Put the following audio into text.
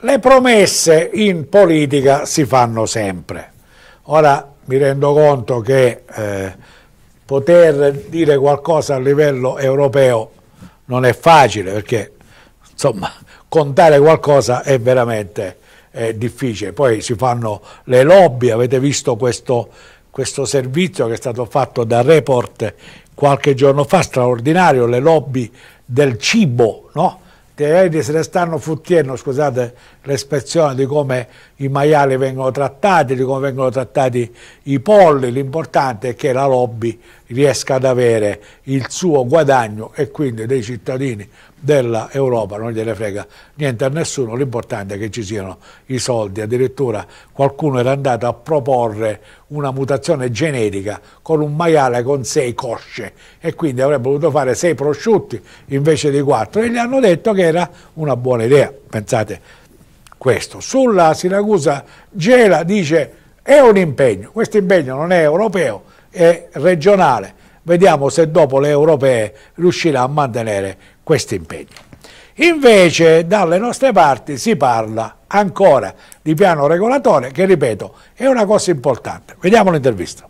le promesse in politica si fanno sempre. Ora mi rendo conto che eh, poter dire qualcosa a livello europeo non è facile perché insomma contare qualcosa è veramente eh, difficile. Poi si fanno le lobby, avete visto questo, questo servizio che è stato fatto da Report qualche giorno fa, straordinario, le lobby del cibo, no? Vedi, se ne stanno futtiendo, scusate l'espressione, di come i maiali vengono trattati, di come vengono trattati i polli, l'importante è che la lobby riesca ad avere il suo guadagno e quindi dei cittadini dell'Europa non gliene frega niente a nessuno, l'importante è che ci siano i soldi, addirittura qualcuno era andato a proporre una mutazione genetica con un maiale con sei cosce e quindi avrebbe voluto fare sei prosciutti invece di quattro. E gli hanno detto che era una buona idea, pensate questo. Sulla Siracusa Gela dice è un impegno, questo impegno non è europeo, è regionale, vediamo se dopo le europee riuscirà a mantenere questo impegno. Invece dalle nostre parti si parla ancora di piano regolatore che, ripeto, è una cosa importante. Vediamo l'intervista.